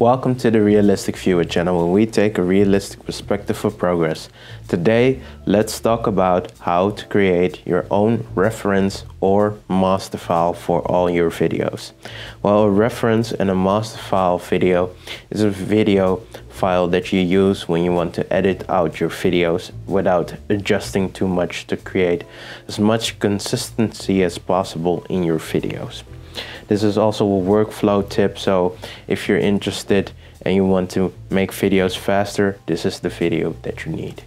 Welcome to the Realistic Viewer channel where we take a realistic perspective for progress. Today, let's talk about how to create your own reference or master file for all your videos. Well, a reference and a master file video is a video file that you use when you want to edit out your videos without adjusting too much to create as much consistency as possible in your videos. This is also a workflow tip, so if you're interested and you want to make videos faster, this is the video that you need.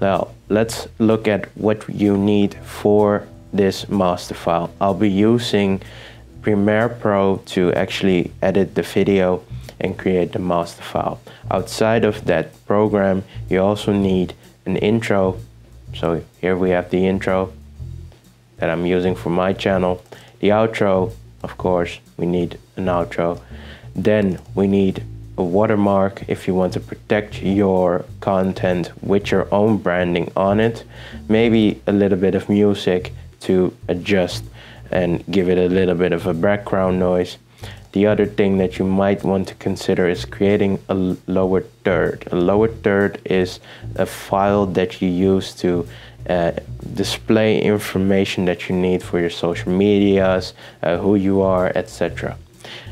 Now, let's look at what you need for this master file. I'll be using Premiere Pro to actually edit the video and create the master file. Outside of that program, you also need an intro. So here we have the intro that I'm using for my channel, the outro, of course, we need an outro. Then we need a watermark if you want to protect your content with your own branding on it. Maybe a little bit of music to adjust and give it a little bit of a background noise. The other thing that you might want to consider is creating a lower third. A lower third is a file that you use to uh, display information that you need for your social medias, uh, who you are, etc.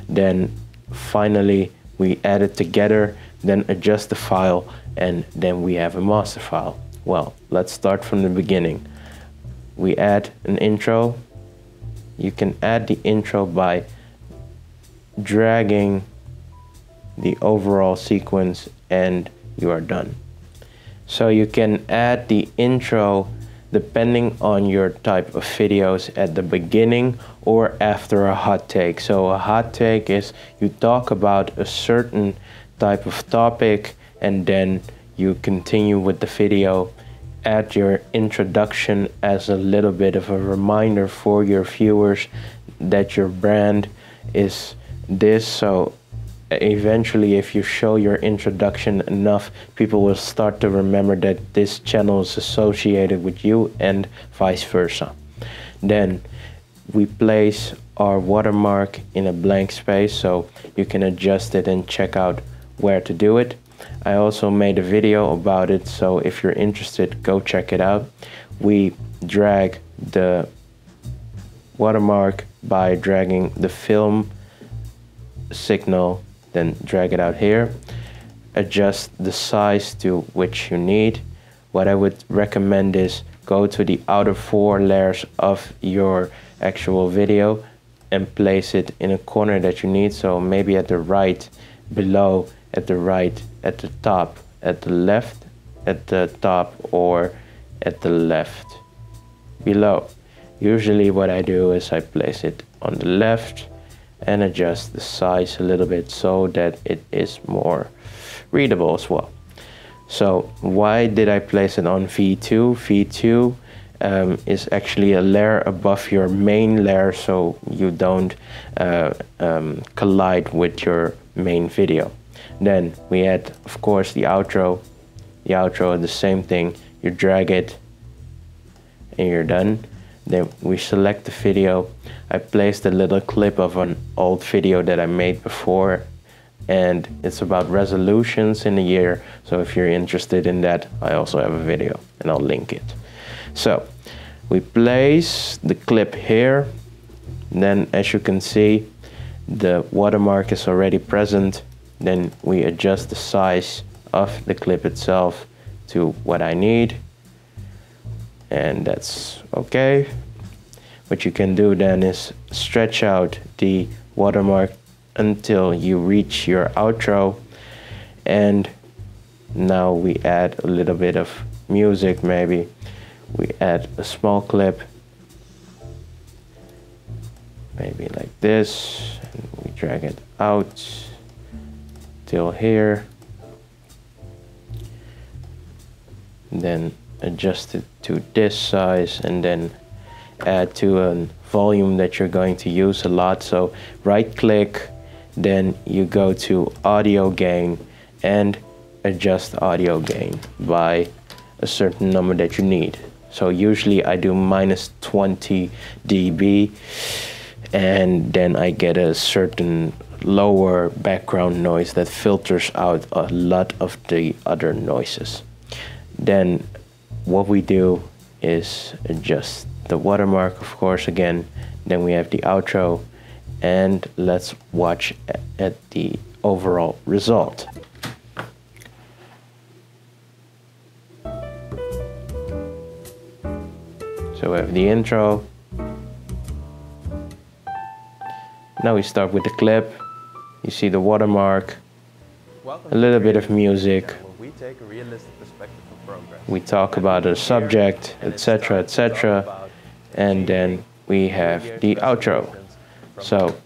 Then finally we add it together, then adjust the file, and then we have a master file. Well, let's start from the beginning. We add an intro. You can add the intro by dragging the overall sequence and you are done. So you can add the intro depending on your type of videos at the beginning or after a hot take. So a hot take is you talk about a certain type of topic and then you continue with the video add your introduction as a little bit of a reminder for your viewers that your brand is this so eventually if you show your introduction enough people will start to remember that this channel is associated with you and vice versa. Then we place our watermark in a blank space so you can adjust it and check out where to do it. I also made a video about it so if you're interested go check it out. We drag the watermark by dragging the film signal then drag it out here. Adjust the size to which you need. What I would recommend is go to the outer four layers of your actual video and place it in a corner that you need. So maybe at the right below at the right at the top at the left at the top or at the left. Below. Usually what I do is I place it on the left and adjust the size a little bit so that it is more readable as well. So why did I place it on V2? V2 um, is actually a layer above your main layer so you don't uh, um, collide with your main video. Then we add, of course, the outro. The outro, the same thing. You drag it and you're done. Then we select the video. I placed a little clip of an old video that I made before and it's about resolutions in a year. So if you're interested in that, I also have a video and I'll link it. So we place the clip here. Then as you can see, the watermark is already present. Then we adjust the size of the clip itself to what I need and that's okay. What you can do then is stretch out the watermark until you reach your outro. And now we add a little bit of music maybe. We add a small clip. Maybe like this. And we drag it out till here. Then adjust it to this size and then add to a volume that you're going to use a lot so right click then you go to audio gain and adjust audio gain by a certain number that you need so usually I do minus 20 dB and then I get a certain lower background noise that filters out a lot of the other noises. Then what we do is adjust the watermark, of course, again. Then we have the outro, and let's watch at the overall result. So we have the intro. Now we start with the clip. You see the watermark, a little bit of music. We talk about a subject, etc., etc. And then we have the outro. So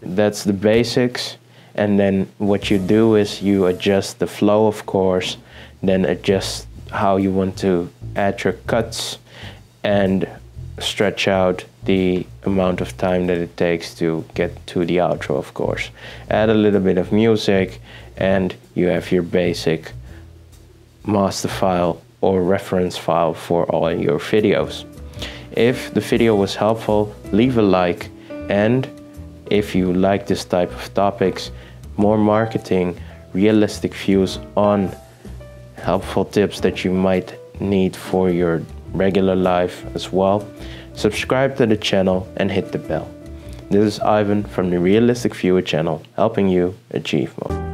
that's the basics. And then what you do is you adjust the flow, of course, then adjust how you want to add your cuts and stretch out the amount of time that it takes to get to the outro, of course. Add a little bit of music, and you have your basic master file or reference file for all your videos. If the video was helpful, leave a like, and if you like this type of topics, more marketing, realistic views on helpful tips that you might need for your regular life as well, subscribe to the channel and hit the bell. This is Ivan from the Realistic Viewer channel, helping you achieve more.